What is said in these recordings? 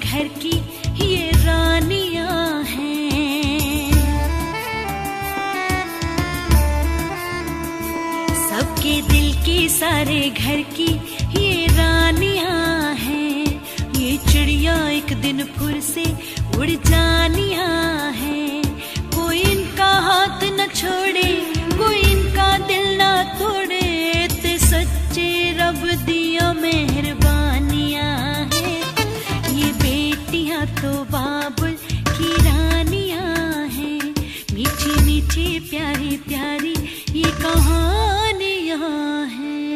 घर की ये रानियाँ हैं। सबके दिल की सारे घर की ये रानियाँ हैं। ये चिड़िया एक दिन फुर से उड़ जानियाँ हैं। कोई इनका हाथ न छोड़े, कोई इनका दिल न तोड़े, ते सच्चे रब दिया मेहरबानियाँ तो बाबुल की रानियाँ हैं। मीठी मीठी प्यारी प्यारी ये कहानियाँ हैं।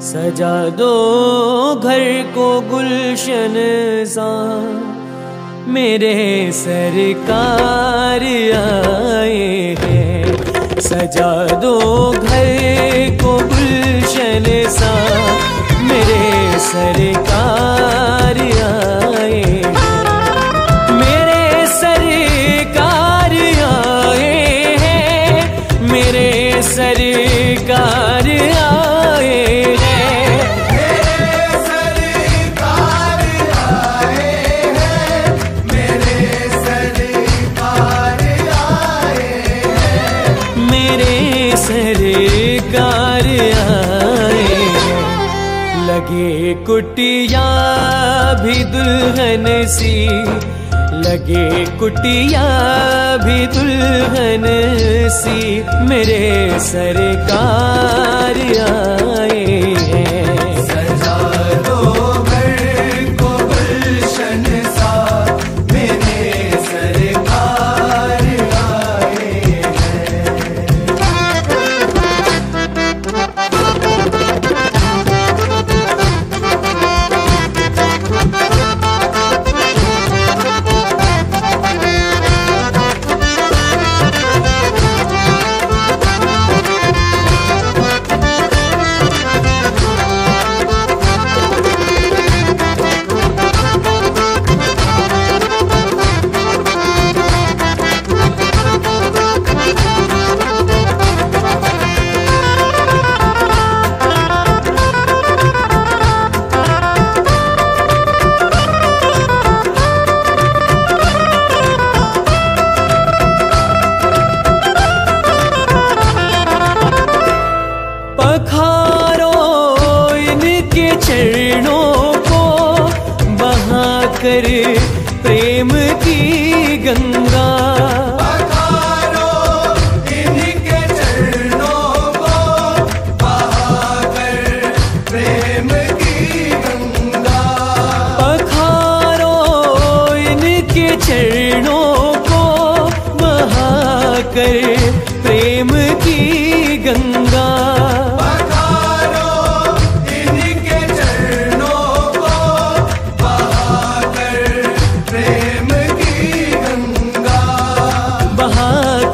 सजा दो घर को गुलशन सा। मेरे सरकार आए हैं। सजा दो घर को गुलशन सा। मेरे सरकार सरकार आए हैं सरकार आए। लगे कुटिया भी दुल्हन सी। लगे कुटिया भी दुल्हन सी मेरे सरकार आए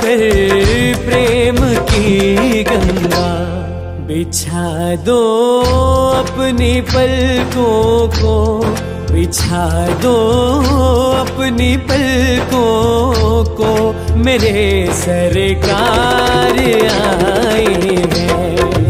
बहाकर प्रेम की की गंगा, बिछा दो अपनी पलकों को, बिछा दो अपनी पलकों को, मेरे सरकार आए हैं।